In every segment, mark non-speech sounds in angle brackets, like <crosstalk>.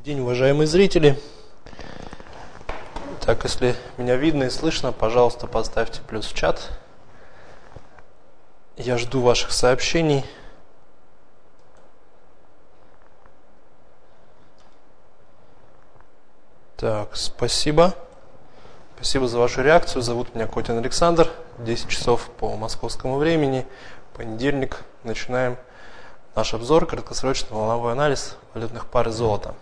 Добрый день, уважаемые зрители. Так, если меня видно и слышно, пожалуйста, поставьте плюс в чат. Я жду ваших сообщений. Так, спасибо. Спасибо за вашу реакцию. Зовут меня Котин Александр. 10 часов по московскому времени. Понедельник. Начинаем наш обзор, краткосрочный волновой анализ валютных пар и золота.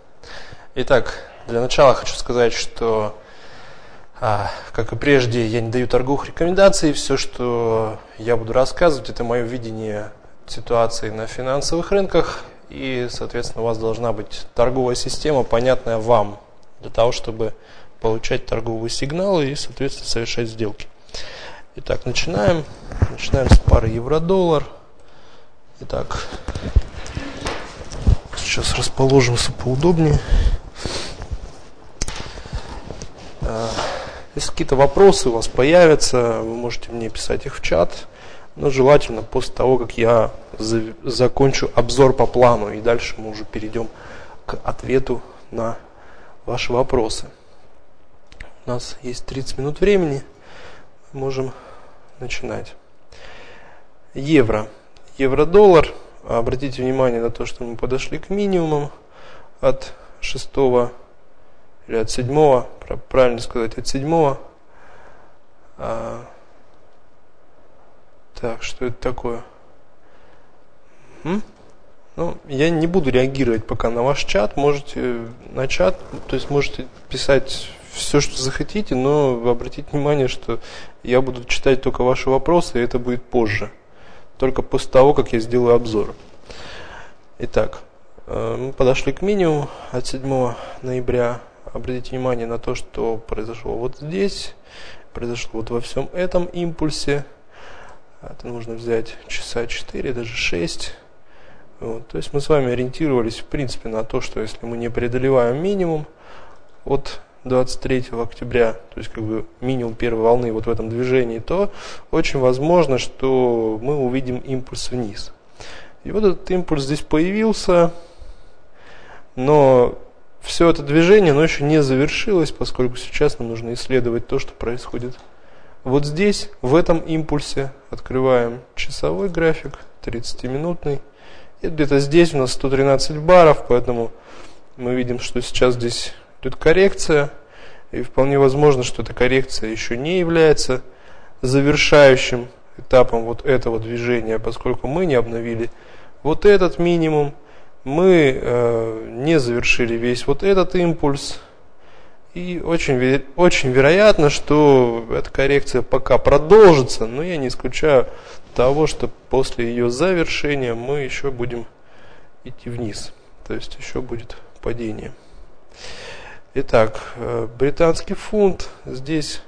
Итак, для начала хочу сказать, что, а, как и прежде, я не даю торговых рекомендаций. Все, что я буду рассказывать, это мое видение ситуации на финансовых рынках. И, соответственно, у вас должна быть торговая система, понятная вам, для того, чтобы получать торговые сигналы и, соответственно, совершать сделки. Итак, начинаем. Начинаем с пары евро-доллар. Итак, сейчас расположимся поудобнее. А, если какие-то вопросы у вас появятся, вы можете мне писать их в чат. Но желательно после того, как я закончу обзор по плану. И дальше мы уже перейдем к ответу на ваши вопросы. У нас есть 30 минут времени. Можем начинать. Евро. Евро-доллар. Обратите внимание на то, что мы подошли к минимумам от 6 или от 7, правильно сказать, от 7. А, так, что это такое? М? Ну, я не буду реагировать пока на ваш чат. Можете на чат, то есть можете писать все, что захотите, но обратите внимание, что я буду читать только ваши вопросы, и это будет позже. Только после того, как я сделаю обзор. Итак, э, мы подошли к минимуму от 7 ноября. Обратите внимание на то, что произошло вот здесь, произошло вот во всем этом импульсе. Это нужно взять часа 4, даже 6. Вот. То есть мы с вами ориентировались в принципе на то, что если мы не преодолеваем минимум от 23 октября, то есть как бы минимум первой волны вот в этом движении, то очень возможно, что мы увидим импульс вниз. И вот этот импульс здесь появился, но все это движение, оно еще не завершилось, поскольку сейчас нам нужно исследовать то, что происходит вот здесь, в этом импульсе. Открываем часовой график, 30-минутный. И где-то здесь у нас 113 баров, поэтому мы видим, что сейчас здесь идет коррекция. И вполне возможно, что эта коррекция еще не является завершающим этапом вот этого движения, поскольку мы не обновили вот этот минимум, мы э, не завершили весь вот этот импульс. И очень, очень вероятно, что эта коррекция пока продолжится, но я не исключаю того, что после ее завершения мы еще будем идти вниз. То есть еще будет падение. Итак, э, британский фунт. Здесь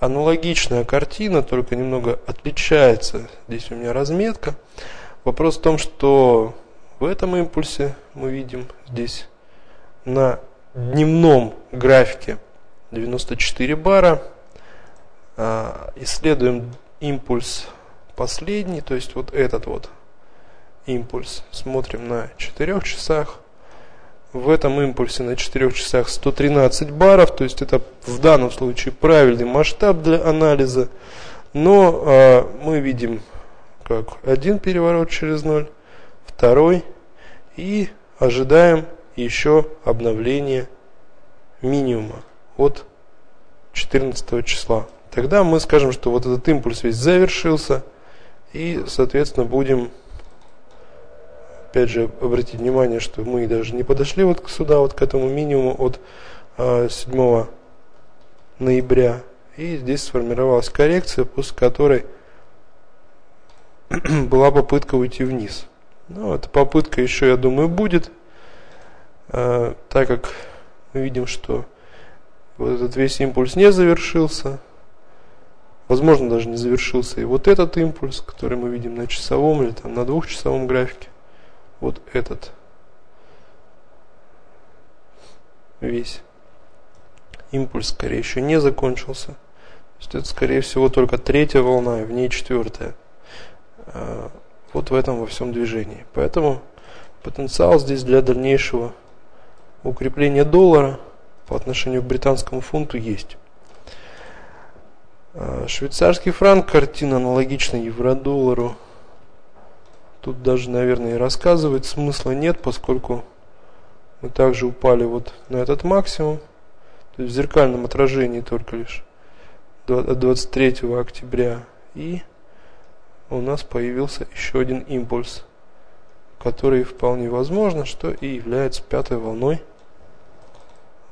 аналогичная картина, только немного отличается. Здесь у меня разметка. Вопрос в том, что в этом импульсе мы видим здесь на дневном графике 94 бара. А, исследуем импульс последний, то есть вот этот вот импульс. Смотрим на 4 часах. В этом импульсе на 4 часах 113 баров, то есть это в данном случае правильный масштаб для анализа. Но э, мы видим как один переворот через ноль, второй и ожидаем еще обновление минимума от 14 числа. Тогда мы скажем, что вот этот импульс весь завершился, и, соответственно, будем, опять же, обратить внимание, что мы даже не подошли вот сюда, вот к этому минимуму от э, 7 ноября. И здесь сформировалась коррекция, после которой <clears throat> была попытка уйти вниз. Ну, эта попытка еще, я думаю, будет, э, так как мы видим, что вот этот весь импульс не завершился, Возможно, даже не завершился и вот этот импульс, который мы видим на часовом или там на двухчасовом графике. Вот этот. Весь импульс, скорее, еще не закончился. То есть это, скорее всего, только третья волна, и в ней четвертая. А, вот в этом во всем движении. Поэтому потенциал здесь для дальнейшего укрепление доллара по отношению к британскому фунту есть. А, швейцарский франк, картина аналогична евро-доллару. Тут даже, наверное, и рассказывать смысла нет, поскольку мы также упали вот на этот максимум. То есть в зеркальном отражении только лишь от 23 октября. И у нас появился еще один импульс, который вполне возможно, что и является пятой волной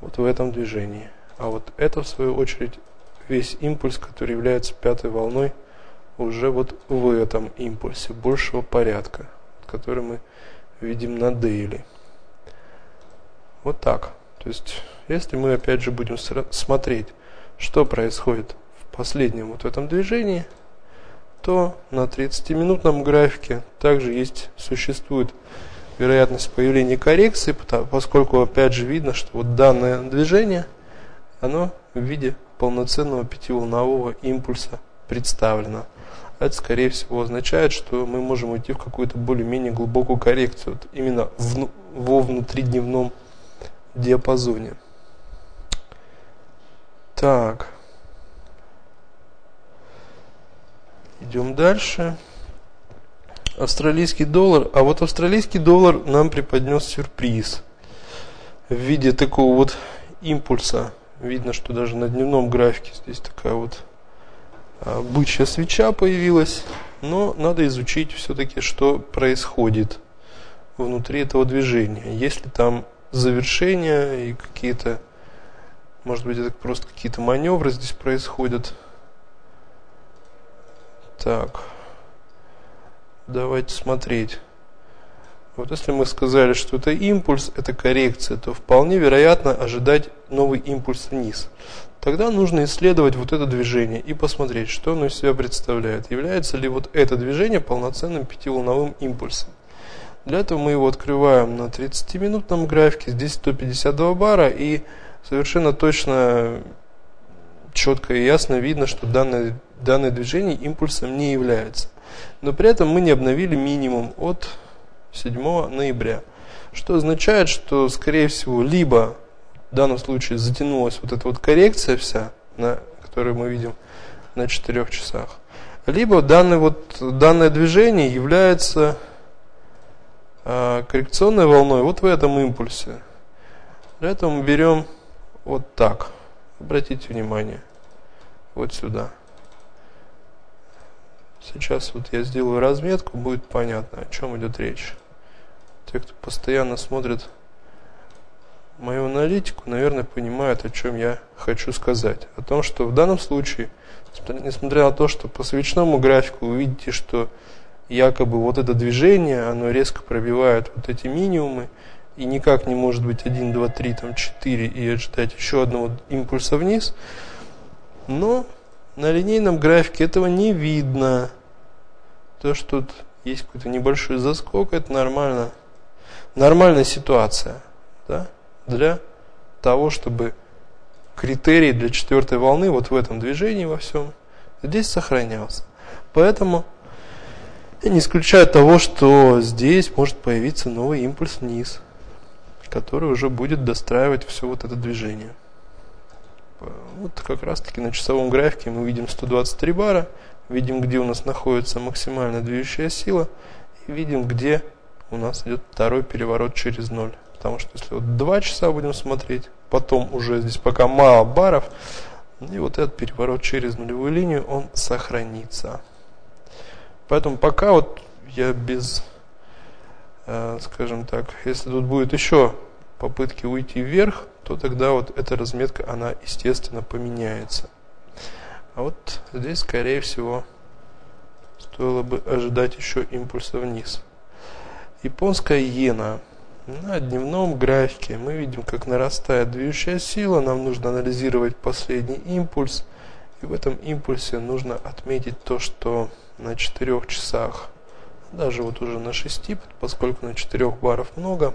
вот в этом движении. А вот это, в свою очередь, весь импульс, который является пятой волной уже вот в этом импульсе большего порядка, который мы видим на дейли. Вот так. То есть, если мы опять же будем смотреть, что происходит в последнем вот этом движении, то на 30-минутном графике также есть, существует вероятность появления коррекции, поскольку опять же видно, что вот данное движение, оно в виде полноценного пятиволнового импульса представлено. Это, скорее всего, означает, что мы можем уйти в какую-то более-менее глубокую коррекцию, вот именно в, во внутридневном диапазоне. Так. Идем дальше. Австралийский доллар. А вот австралийский доллар нам преподнес сюрприз. В виде такого вот импульса. Видно, что даже на дневном графике здесь такая вот бычья свеча появилась. Но надо изучить все-таки, что происходит внутри этого движения. Если там завершения и какие-то, может быть, это просто какие-то маневры здесь происходят. Так, давайте смотреть. Вот если мы сказали, что это импульс, это коррекция, то вполне вероятно ожидать новый импульс вниз. Тогда нужно исследовать вот это движение и посмотреть, что оно из себя представляет. Является ли вот это движение полноценным пятиволновым импульсом. Для этого мы его открываем на 30-минутном графике. Здесь 152 бара и совершенно точно, четко и ясно видно, что данное, данное движение импульсом не является. Но при этом мы не обновили минимум от 7 ноября. Что означает, что скорее всего либо в данном случае затянулась вот эта вот коррекция вся, на, которую мы видим на 4 часах, либо данное, вот, данное движение является а, коррекционной волной вот в этом импульсе. Для этого мы берем вот так. Обратите внимание. Вот сюда. Сейчас вот я сделаю разметку, будет понятно, о чем идет речь. Те, кто постоянно смотрит мою аналитику, наверное, понимают, о чем я хочу сказать. О том, что в данном случае, несмотря на то, что по свечному графику вы видите, что якобы вот это движение, оно резко пробивает вот эти минимумы, и никак не может быть 1, 2, 3, там 4 и ожидать еще одного импульса вниз. Но на линейном графике этого не видно. То, что тут есть какой-то небольшой заскок, это нормально. Нормальная ситуация да, для того, чтобы критерий для четвертой волны вот в этом движении во всем здесь сохранялся. Поэтому я не исключаю того, что здесь может появиться новый импульс вниз, который уже будет достраивать все вот это движение. Вот как раз таки на часовом графике мы видим 123 бара, видим, где у нас находится максимальная движущая сила, и видим, где у нас идет второй переворот через ноль. Потому что если вот 2 часа будем смотреть, потом уже здесь пока мало баров, и вот этот переворот через нулевую линию, он сохранится. Поэтому пока вот я без, э, скажем так, если тут будет еще попытки уйти вверх, то тогда вот эта разметка, она естественно поменяется. А вот здесь, скорее всего, стоило бы ожидать еще импульса вниз. Японская иена. На дневном графике мы видим, как нарастает движущая сила. Нам нужно анализировать последний импульс. И в этом импульсе нужно отметить то, что на 4 часах, даже вот уже на 6, поскольку на 4 баров много,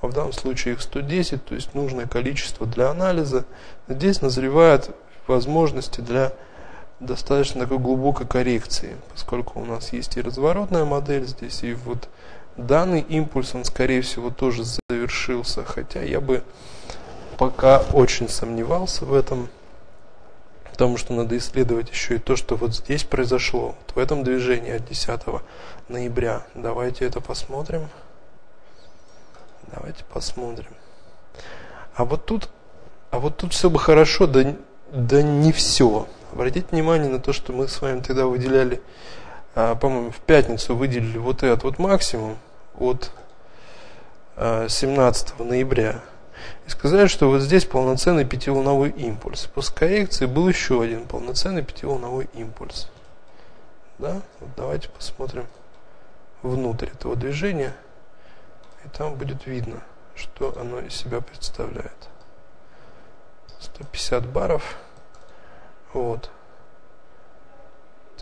а в данном случае их 110, то есть нужное количество для анализа, здесь назревают возможности для достаточно такой глубокой коррекции, поскольку у нас есть и разворотная модель здесь, и вот данный импульс, он скорее всего тоже завершился, хотя я бы пока очень сомневался в этом, потому что надо исследовать еще и то, что вот здесь произошло, вот в этом движении от 10 ноября. Давайте это посмотрим. Давайте посмотрим. А вот тут, а вот тут все бы хорошо, да, да не все. Обратите внимание на то, что мы с вами тогда выделяли, а, по-моему, в пятницу выделили вот этот вот максимум от а, 17 ноября. И сказали, что вот здесь полноценный пятиволновой импульс. После коррекции был еще один полноценный пятиволновой импульс. Да? Вот давайте посмотрим внутрь этого движения. И там будет видно, что оно из себя представляет. 150 баров. Вот.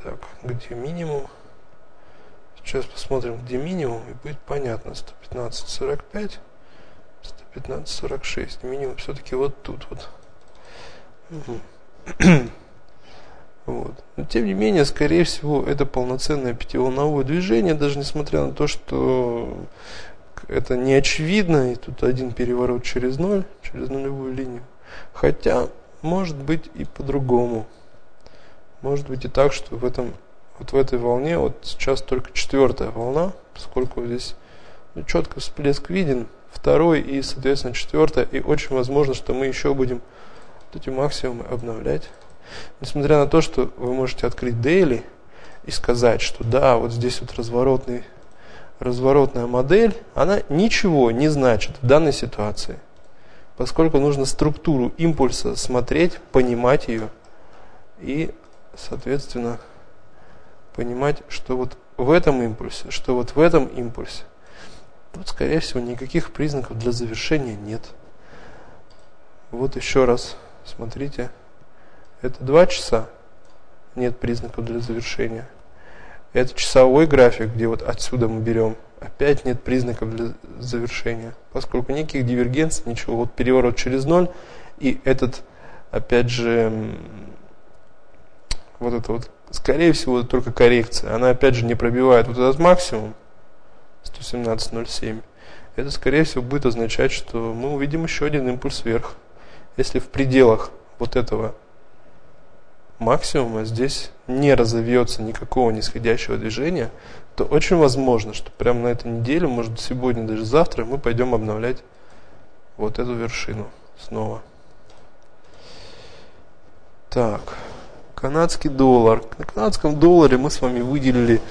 Так, где минимум? Сейчас посмотрим, где минимум, и будет понятно. 115.45, 115.46. Минимум все-таки вот тут вот. <clears throat> Вот. Но тем не менее, скорее всего, это полноценное пятиволновое движение, даже несмотря на то, что это не очевидно, и тут один переворот через ноль, через нулевую линию. Хотя, может быть и по-другому. Может быть и так, что в этом вот в этой волне, вот сейчас только четвертая волна, поскольку здесь ну, четко всплеск виден, второй и, соответственно, четвертая, и очень возможно, что мы еще будем вот эти максимумы обновлять. Несмотря на то, что вы можете открыть daily и сказать, что да, вот здесь вот разворотный разворотная модель, она ничего не значит в данной ситуации, поскольку нужно структуру импульса смотреть, понимать ее и, соответственно, понимать, что вот в этом импульсе, что вот в этом импульсе, тут, скорее всего, никаких признаков для завершения нет. Вот еще раз, смотрите, это два часа, нет признаков для завершения. Это часовой график, где вот отсюда мы берем. Опять нет признаков для завершения. Поскольку никаких дивергенций, ничего. Вот переворот через ноль. И этот, опять же, вот это вот, скорее всего, только коррекция. Она, опять же, не пробивает вот этот максимум. 117.07. Это, скорее всего, будет означать, что мы увидим еще один импульс вверх. Если в пределах вот этого максимума здесь не разовьется никакого нисходящего движения, то очень возможно, что прямо на этой неделе, может сегодня, даже завтра, мы пойдем обновлять вот эту вершину снова. Так, канадский доллар. На канадском долларе мы с вами выделили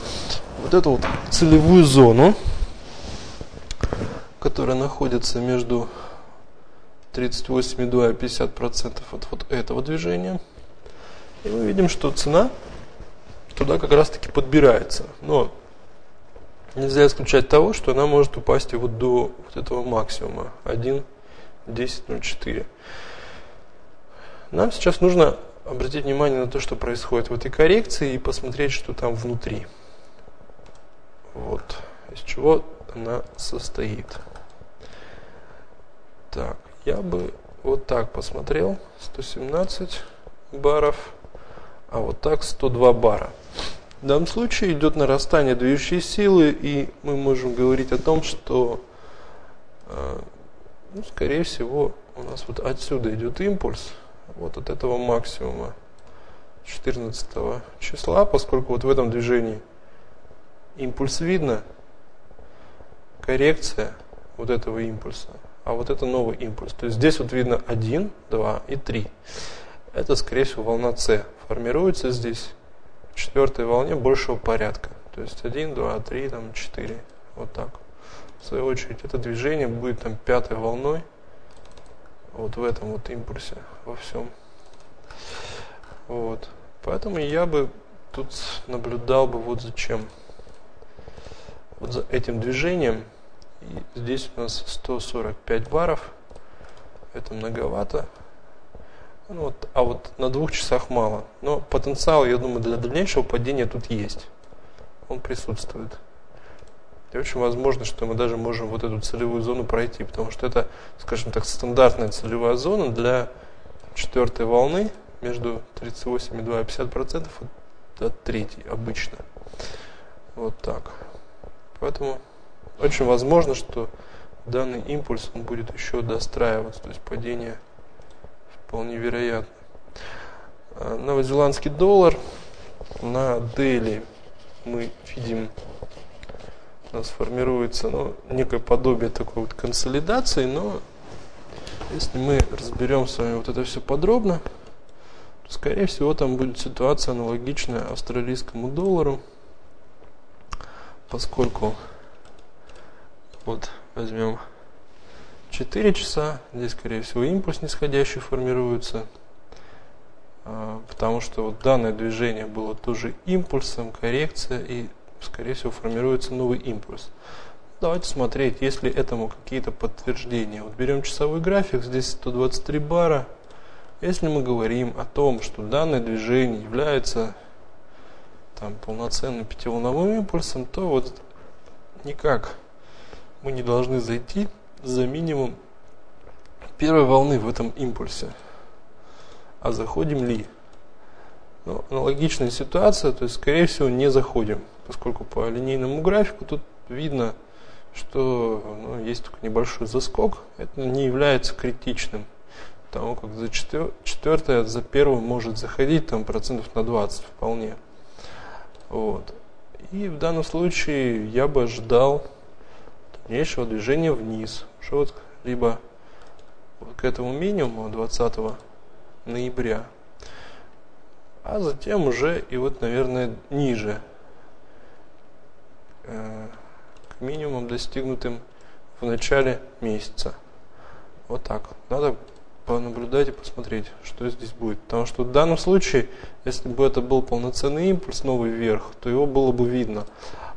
вот эту вот целевую зону, которая находится между 38,2 и 50% от вот этого движения. И мы видим, что цена туда как раз таки подбирается. Но нельзя исключать того, что она может упасть и вот до вот этого максимума 1.10.04. Нам сейчас нужно обратить внимание на то, что происходит в этой коррекции и посмотреть, что там внутри. Вот. Из чего она состоит. Так, я бы вот так посмотрел. 117 баров а вот так 102 бара. В данном случае идет нарастание движущей силы, и мы можем говорить о том, что, э, ну, скорее всего, у нас вот отсюда идет импульс, вот от этого максимума 14 числа, поскольку вот в этом движении импульс видно, коррекция вот этого импульса, а вот это новый импульс. То есть здесь вот видно 1, 2 и 3. Это, скорее всего, волна С формируется здесь в четвертой волне большего порядка. То есть 1, 2, 3, там 4. Вот так. В свою очередь, это движение будет там пятой волной. Вот в этом вот импульсе, во всем. Вот. Поэтому я бы тут наблюдал бы вот за чем. Вот за этим движением. И здесь у нас 145 баров. Это многовато. Ну, вот, а вот на двух часах мало. Но потенциал, я думаю, для дальнейшего падения тут есть. Он присутствует. И очень возможно, что мы даже можем вот эту целевую зону пройти, потому что это, скажем так, стандартная целевая зона для четвертой волны между 38,2 и 50% от, третьей обычно. Вот так. Поэтому очень возможно, что данный импульс он будет еще достраиваться, то есть падение вполне вероятно. А, новозеландский доллар на дейли мы видим, у нас формируется ну, некое подобие такой вот консолидации, но если мы разберем с вами вот это все подробно, то скорее всего там будет ситуация аналогичная австралийскому доллару, поскольку вот возьмем 4 часа, здесь скорее всего импульс нисходящий формируется, а, потому что вот данное движение было тоже импульсом, коррекция и скорее всего формируется новый импульс. Давайте смотреть, есть ли этому какие-то подтверждения. Вот берем часовой график, здесь 123 бара. Если мы говорим о том, что данное движение является там, полноценным пятиволновым импульсом, то вот никак мы не должны зайти за минимум первой волны в этом импульсе. А заходим ли? Ну, аналогичная ситуация, то есть, скорее всего, не заходим, поскольку по линейному графику тут видно, что ну, есть только небольшой заскок. Это не является критичным, потому как за четвертое, за первым может заходить там процентов на 20 вполне. Вот. И в данном случае я бы ожидал дальнейшего движения вниз. Уже вот либо вот к этому минимуму 20 ноября, а затем уже и вот, наверное, ниже, к минимумам достигнутым в начале месяца. Вот так. Надо понаблюдать и посмотреть, что здесь будет. Потому что в данном случае, если бы это был полноценный импульс новый вверх, то его было бы видно.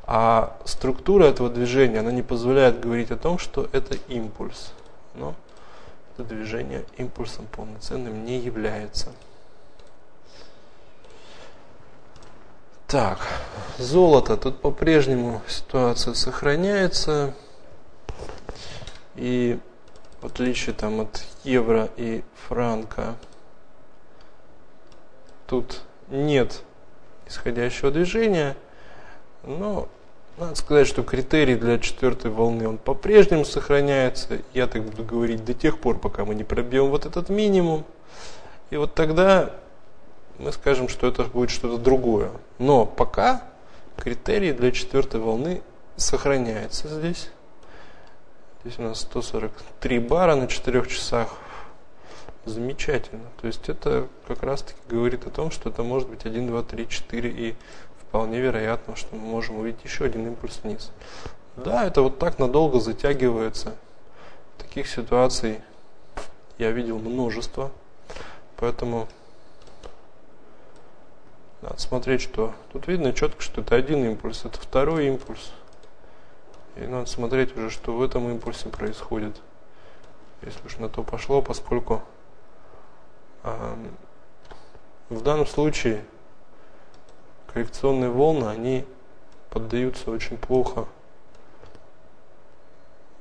А структура этого движения, она не позволяет говорить о том, что это импульс. Но это движение импульсом полноценным не является. Так, золото. Тут по-прежнему ситуация сохраняется. И в отличие там от евро и франка, тут нет исходящего движения, но надо сказать, что критерий для четвертой волны, он по-прежнему сохраняется. Я так буду говорить до тех пор, пока мы не пробьем вот этот минимум. И вот тогда мы скажем, что это будет что-то другое. Но пока критерий для четвертой волны сохраняется здесь. Здесь у нас 143 бара на 4 часах. Замечательно. То есть это как раз таки говорит о том, что это может быть 1, 2, 3, 4 и вполне вероятно, что мы можем увидеть еще один импульс вниз. Да, это вот так надолго затягивается. Таких ситуаций я видел множество. Поэтому надо смотреть, что тут видно четко, что это один импульс, это второй импульс. И надо смотреть уже, что в этом импульсе происходит. Если уж на то пошло, поскольку э, в данном случае коррекционные волны, они поддаются очень плохо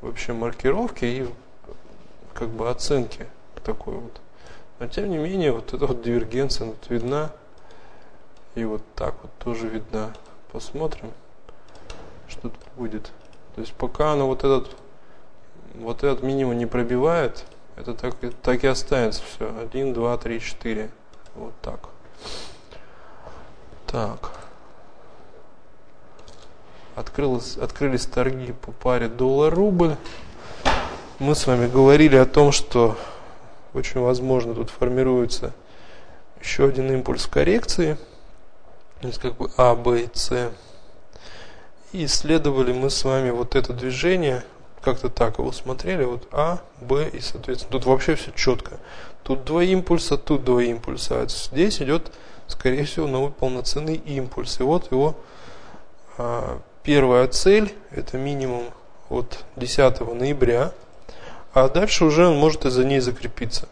вообще маркировке и как бы оценке такой вот. Но тем не менее, вот эта вот дивергенция вот видна. И вот так вот тоже видна. Посмотрим, что тут будет. То есть пока она вот этот вот этот минимум не пробивает, это так, так и останется все. 1, 2, 3, 4. Вот так. Так. Открылось, открылись торги по паре доллар-рубль. Мы с вами говорили о том, что очень возможно тут формируется еще один импульс коррекции. То есть как бы А, Б и С. И исследовали мы с вами вот это движение, как-то так его смотрели, вот А, Б и соответственно, тут вообще все четко. Тут два импульса, тут два импульса. А здесь идет скорее всего, новый полноценный импульс. И вот его а, первая цель, это минимум от 10 ноября, а дальше уже он может из-за ней закрепиться.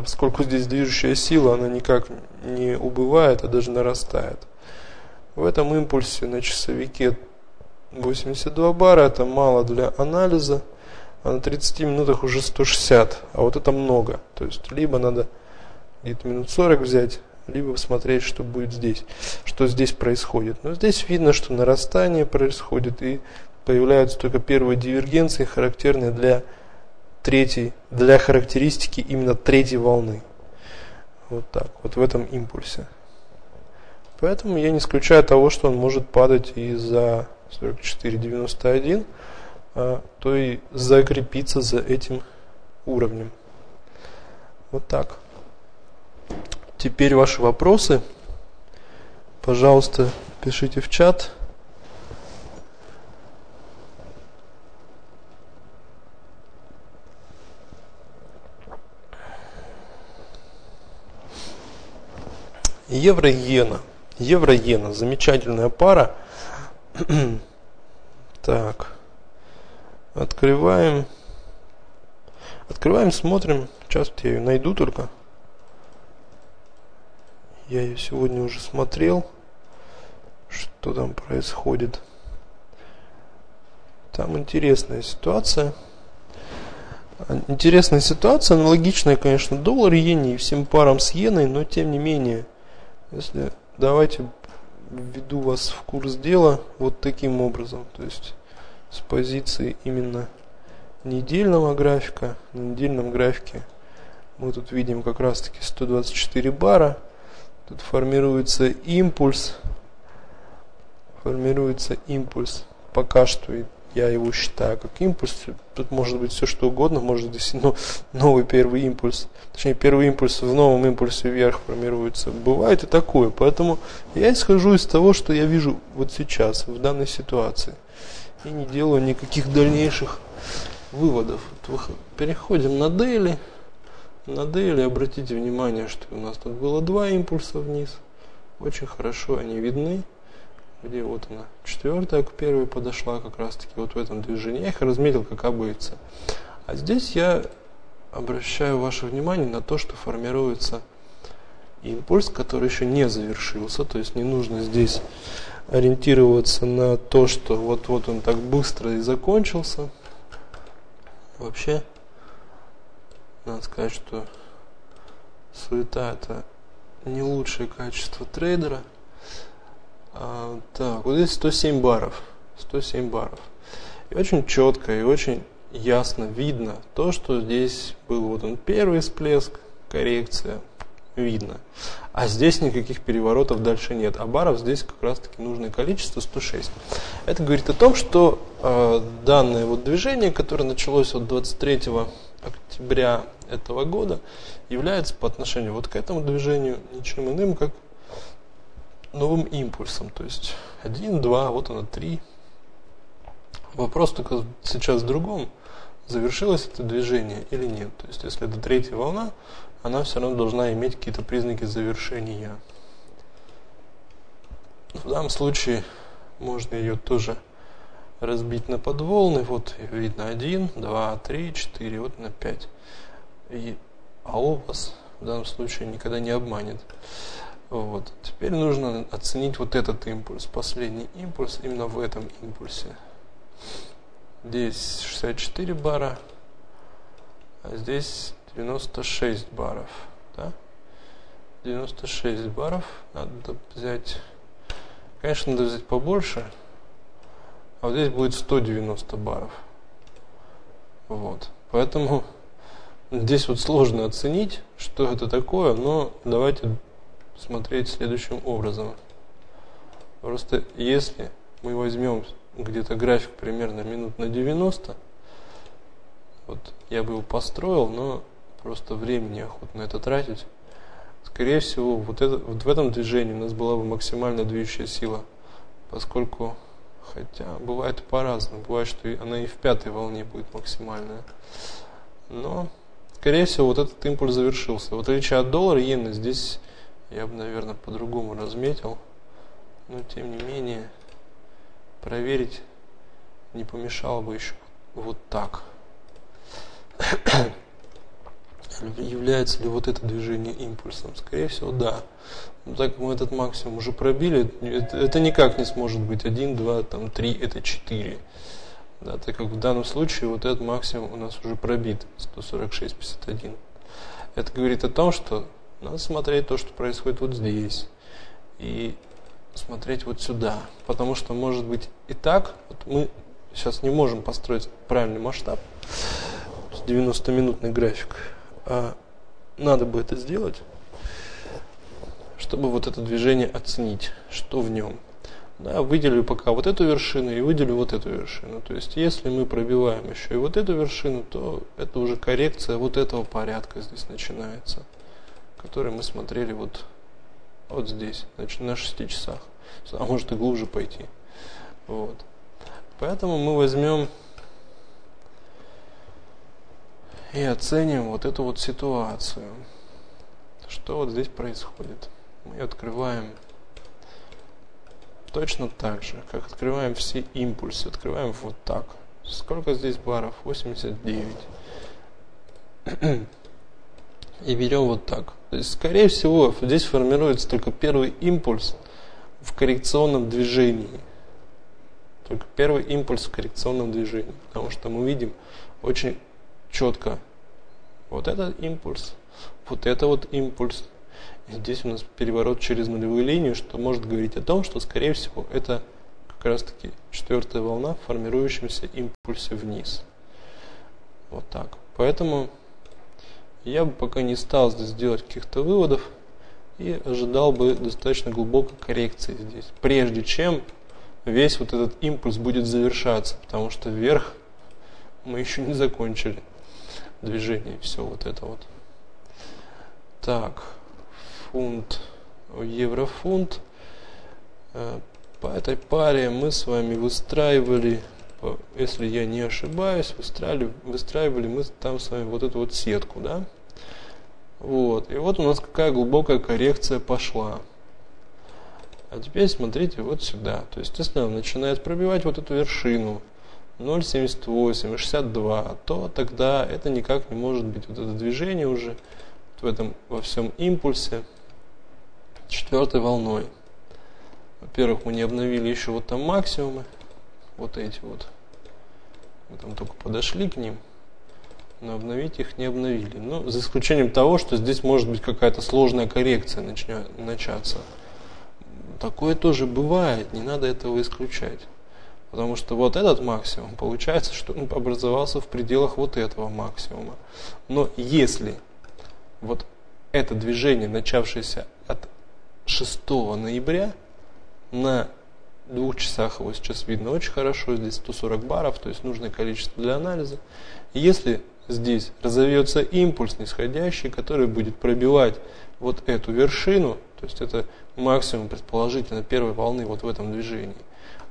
Поскольку здесь движущая сила, она никак не убывает, а даже нарастает. В этом импульсе на часовике 82 бара, это мало для анализа, а на 30 минутах уже 160, а вот это много. То есть, либо надо где-то минут 40 взять, либо посмотреть, что будет здесь, что здесь происходит. Но здесь видно, что нарастание происходит, и появляются только первые дивергенции, характерные для третьей, для характеристики именно третьей волны. Вот так, вот в этом импульсе. Поэтому я не исключаю того, что он может падать и за 44.91, а, то и закрепиться за этим уровнем. Вот так. Теперь ваши вопросы. Пожалуйста, пишите в чат. Евро-иена. Евро-иена. Замечательная пара. <clears throat> так. Открываем. Открываем, смотрим. Сейчас я ее найду только. Я ее сегодня уже смотрел. Что там происходит. Там интересная ситуация. Интересная ситуация, аналогичная, конечно, доллар, иене и всем парам с иеной, но тем не менее если давайте введу вас в курс дела вот таким образом, то есть с позиции именно недельного графика, на недельном графике мы тут видим как раз таки 124 бара, тут формируется импульс, формируется импульс, пока что я его считаю как импульс. Тут может быть все что угодно, может быть <laughs> ну, новый первый импульс. Точнее, первый импульс в новом импульсе вверх формируется. Бывает и такое. Поэтому я исхожу из того, что я вижу вот сейчас, в данной ситуации. И не делаю никаких дальнейших выводов. Переходим на дейли. На дейли обратите внимание, что у нас тут было два импульса вниз. Очень хорошо они видны где вот она, четвертая к первой подошла как раз таки вот в этом движении. Я их разметил как обычно. А здесь я обращаю ваше внимание на то, что формируется импульс, который еще не завершился. То есть не нужно здесь ориентироваться на то, что вот-вот он так быстро и закончился. Вообще, надо сказать, что суета это не лучшее качество трейдера – а, так, вот здесь 107 баров. 107 баров. И очень четко и очень ясно видно то, что здесь был вот он первый всплеск, коррекция, видно. А здесь никаких переворотов дальше нет. А баров здесь как раз таки нужное количество 106. Это говорит о том, что э, данное вот движение, которое началось от 23 октября этого года, является по отношению вот к этому движению ничем иным, как новым импульсом. То есть один, два, вот оно три. Вопрос только сейчас в другом. Завершилось это движение или нет. То есть если это третья волна, она все равно должна иметь какие-то признаки завершения. В данном случае можно ее тоже разбить на подволны. Вот видно 1, 2, 3, 4, вот на 5. И АО вас в данном случае никогда не обманет. Вот. Теперь нужно оценить вот этот импульс, последний импульс именно в этом импульсе. Здесь 64 бара, а здесь 96 баров. Да? 96 баров. Надо взять, конечно, надо взять побольше, а вот здесь будет 190 баров. Вот. Поэтому <laughs> здесь вот сложно оценить, что это такое, но давайте смотреть следующим образом. Просто если мы возьмем где-то график примерно минут на 90, вот я бы его построил, но просто времени охотно на это тратить. Скорее всего, вот, это, вот в этом движении у нас была бы максимальная движущая сила, поскольку, хотя бывает по-разному, бывает, что она и в пятой волне будет максимальная. Но, скорее всего, вот этот импульс завершился. В отличие от доллара, иены здесь я бы, наверное, по-другому разметил. Но, тем не менее, проверить не помешало бы еще вот так. Является ли вот это движение импульсом? Скорее всего, да. Но так как мы этот максимум уже пробили, это, это никак не сможет быть 1, 2, там, 3, это 4. Да, так как в данном случае вот этот максимум у нас уже пробит 146,51. Это говорит о том, что надо смотреть то, что происходит вот здесь. И смотреть вот сюда. Потому что может быть и так, вот мы сейчас не можем построить правильный масштаб, 90-минутный график, а надо бы это сделать, чтобы вот это движение оценить, что в нем. Да, выделю пока вот эту вершину и выделю вот эту вершину. То есть, если мы пробиваем еще и вот эту вершину, то это уже коррекция вот этого порядка здесь начинается, который мы смотрели вот, вот здесь, значит, на 6 часах. А может и глубже пойти. Вот. Поэтому мы возьмем и оценим вот эту вот ситуацию. Что вот здесь происходит. Мы открываем точно так же, как открываем все импульсы. Открываем вот так. Сколько здесь баров? 89. <clears throat> И берем вот так. То есть, скорее всего, здесь формируется только первый импульс в коррекционном движении. Только первый импульс в коррекционном движении. Потому что мы видим очень четко вот этот импульс, вот это вот импульс. И здесь у нас переворот через нулевую линию, что может говорить о том, что, скорее всего, это как раз таки четвертая волна в формирующемся импульсе вниз. Вот так. Поэтому я бы пока не стал здесь делать каких-то выводов и ожидал бы достаточно глубокой коррекции здесь, прежде чем весь вот этот импульс будет завершаться, потому что вверх мы еще не закончили движение, все вот это вот. Так, фунт, еврофунт. Э, по этой паре мы с вами выстраивали, если я не ошибаюсь, выстраивали, выстраивали мы там с вами вот эту вот сетку, да? Вот, и вот у нас какая глубокая коррекция пошла. А теперь смотрите вот сюда. То есть, если он начинает пробивать вот эту вершину 0,78 и 62, то тогда это никак не может быть вот это движение уже в этом во всем импульсе четвертой волной. Во-первых, мы не обновили еще вот там максимумы, вот эти вот. Мы там только подошли к ним но обновить их не обновили. Ну, за исключением того, что здесь может быть какая-то сложная коррекция начнет, начаться. Такое тоже бывает, не надо этого исключать. Потому что вот этот максимум, получается, что он образовался в пределах вот этого максимума. Но если вот это движение, начавшееся от 6 ноября, на двух часах его сейчас видно очень хорошо, здесь 140 баров, то есть нужное количество для анализа. Если здесь разовьется импульс нисходящий, который будет пробивать вот эту вершину, то есть это максимум предположительно первой волны вот в этом движении.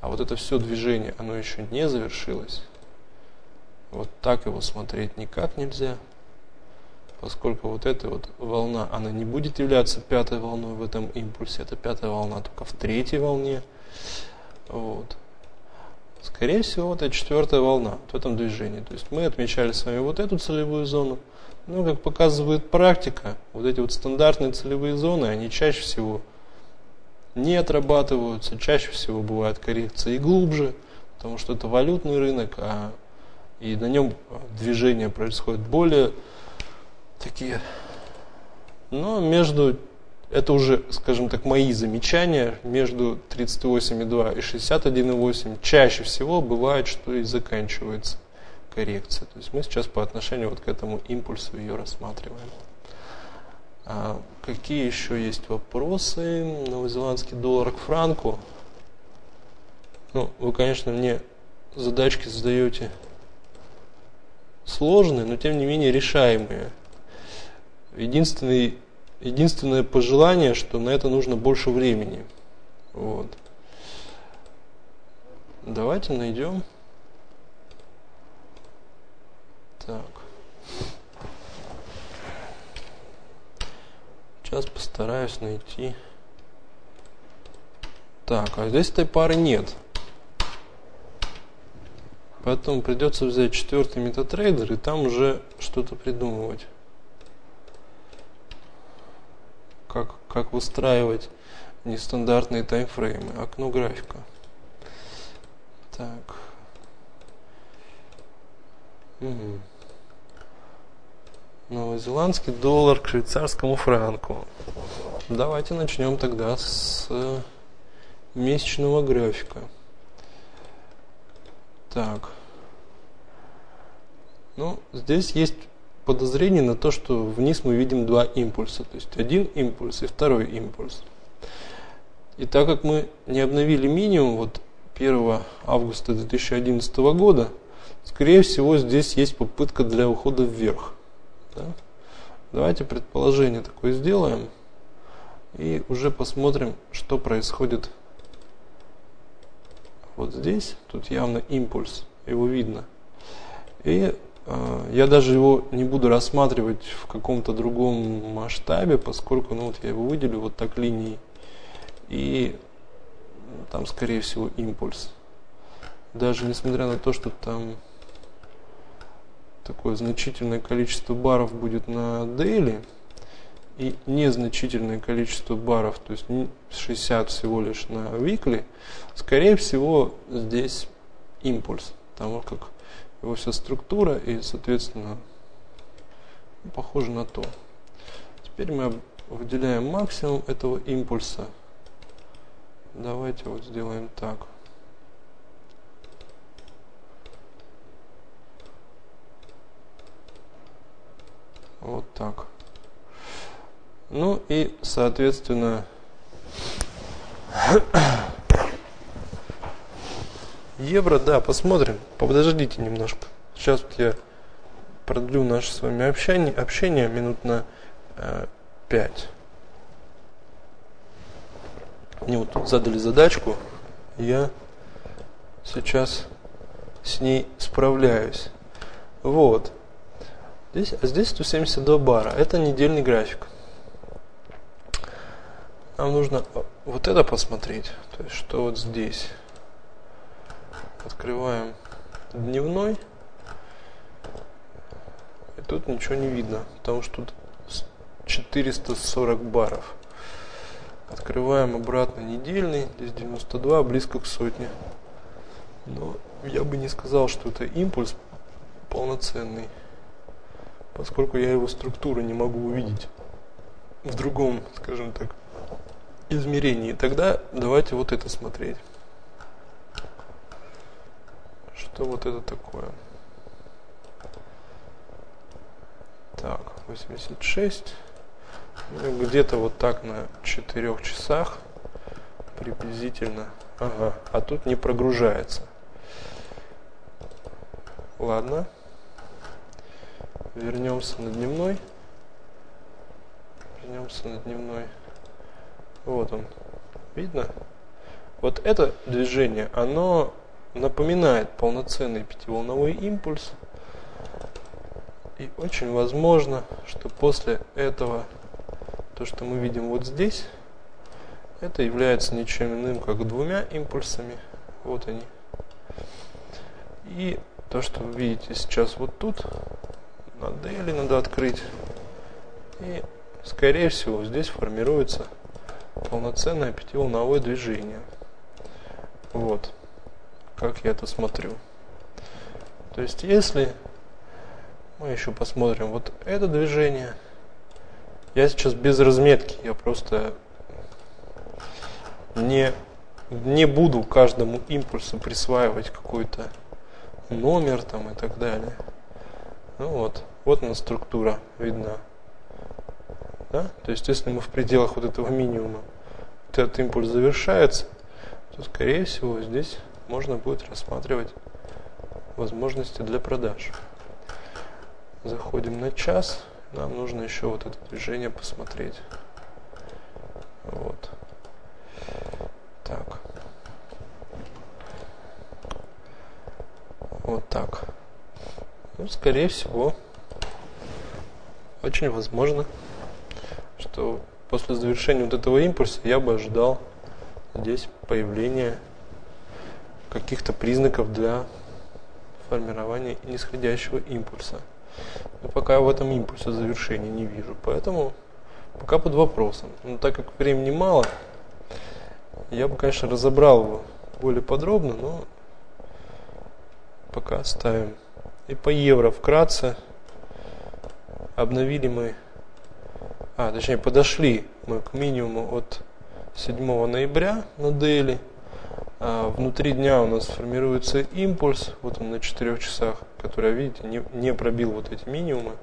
А вот это все движение, оно еще не завершилось. Вот так его смотреть никак нельзя, поскольку вот эта вот волна, она не будет являться пятой волной в этом импульсе, это пятая волна только в третьей волне. Вот. Скорее всего, это четвертая волна в этом движении. То есть мы отмечали с вами вот эту целевую зону. Но, как показывает практика, вот эти вот стандартные целевые зоны, они чаще всего не отрабатываются, чаще всего бывают коррекции и глубже, потому что это валютный рынок, а и на нем движения происходят более такие. Но между это уже, скажем так, мои замечания между 38,2 и 61,8 чаще всего бывает, что и заканчивается коррекция. То есть мы сейчас по отношению вот к этому импульсу ее рассматриваем. А какие еще есть вопросы? Новозеландский доллар к франку. Ну, вы, конечно, мне задачки задаете сложные, но тем не менее решаемые. Единственный Единственное пожелание, что на это нужно больше времени. Вот. Давайте найдем. Так. Сейчас постараюсь найти. Так, а здесь этой пары нет. Поэтому придется взять четвертый метатрейдер и там уже что-то придумывать. Как, выстраивать нестандартные таймфреймы. Окно графика. Так. Угу. Новозеландский доллар к швейцарскому франку. Давайте начнем тогда с месячного графика. Так. Ну, здесь есть подозрение на то, что вниз мы видим два импульса. То есть один импульс и второй импульс. И так как мы не обновили минимум вот 1 августа 2011 года, скорее всего здесь есть попытка для ухода вверх. Да? Давайте предположение такое сделаем и уже посмотрим, что происходит вот здесь. Тут явно импульс, его видно. И я даже его не буду рассматривать в каком-то другом масштабе, поскольку ну, вот я его выделю вот так линией. И там, скорее всего, импульс. Даже несмотря на то, что там такое значительное количество баров будет на дейли и незначительное количество баров, то есть 60 всего лишь на weekly, скорее всего здесь импульс, потому как его вся структура и, соответственно, похоже на то. Теперь мы выделяем максимум этого импульса. Давайте вот сделаем так. Вот так. Ну и, соответственно, евро, да, посмотрим. Подождите немножко. Сейчас вот я продлю наше с вами общение, общение минут на э, 5. Мне вот задали задачку, я сейчас с ней справляюсь. Вот. Здесь, а здесь 172 бара. Это недельный график. Нам нужно вот это посмотреть. То есть, что вот здесь. Открываем дневной. И тут ничего не видно, потому что тут 440 баров. Открываем обратно недельный. Здесь 92, близко к сотне. Но я бы не сказал, что это импульс полноценный поскольку я его структуру не могу увидеть в другом, скажем так, измерении. Тогда давайте вот это смотреть. Что вот это такое? Так, 86. Ну, где-то вот так на 4 часах приблизительно. Ага, а тут не прогружается. Ладно вернемся на дневной. Вернемся на дневной. Вот он. Видно? Вот это движение, оно напоминает полноценный пятиволновой импульс. И очень возможно, что после этого, то, что мы видим вот здесь, это является ничем иным, как двумя импульсами. Вот они. И то, что вы видите сейчас вот тут, надо надо открыть. И, скорее всего, здесь формируется полноценное пятиволновое движение. Вот, как я это смотрю. То есть, если мы еще посмотрим вот это движение, я сейчас без разметки, я просто не, не буду каждому импульсу присваивать какой-то номер там и так далее. Ну вот, вот она структура видна. Да? То есть, если мы в пределах вот этого минимума, вот этот импульс завершается, то, скорее всего, здесь можно будет рассматривать возможности для продаж. Заходим на час. Нам нужно еще вот это движение посмотреть. Вот. Так. Вот так. Ну, скорее всего, очень возможно, что после завершения вот этого импульса я бы ожидал здесь появления каких-то признаков для формирования нисходящего импульса. Но пока в этом импульсе завершения не вижу, поэтому пока под вопросом. Но так как времени мало, я бы, конечно, разобрал его более подробно, но пока оставим. И по евро вкратце – обновили мы, а точнее подошли мы к минимуму от 7 ноября на дейли. А, внутри дня у нас формируется импульс, вот он на 4 часах, который, видите, не, не пробил вот эти минимумы.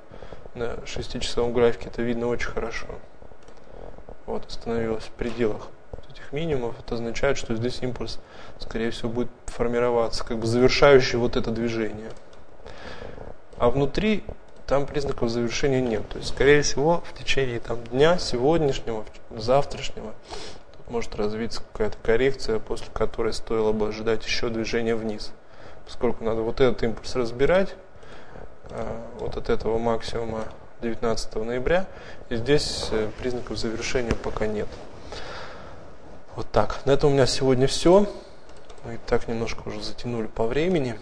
На 6-часовом графике это видно очень хорошо. Вот, остановилось в пределах этих минимумов. Это означает, что здесь импульс, скорее всего, будет формироваться, как бы завершающий вот это движение. А внутри там признаков завершения нет. То есть, скорее всего, в течение там, дня сегодняшнего, завтрашнего может развиться какая-то коррекция, после которой стоило бы ожидать еще движения вниз. Поскольку надо вот этот импульс разбирать, а, вот от этого максимума 19 ноября, и здесь э, признаков завершения пока нет. Вот так. На этом у меня сегодня все. Мы и так немножко уже затянули по времени.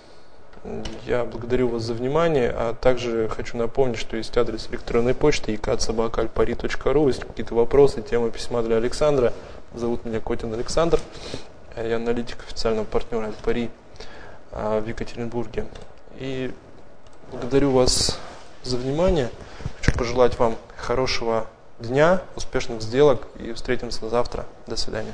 Я благодарю вас за внимание, а также хочу напомнить, что есть адрес электронной почты икатсобакальпари.ру. Если какие-то вопросы, темы письма для Александра, Зовут меня Котин Александр. Я аналитик официального партнера Альпари а, в Екатеринбурге. И благодарю вас за внимание. Хочу пожелать вам хорошего дня, успешных сделок и встретимся завтра. До свидания.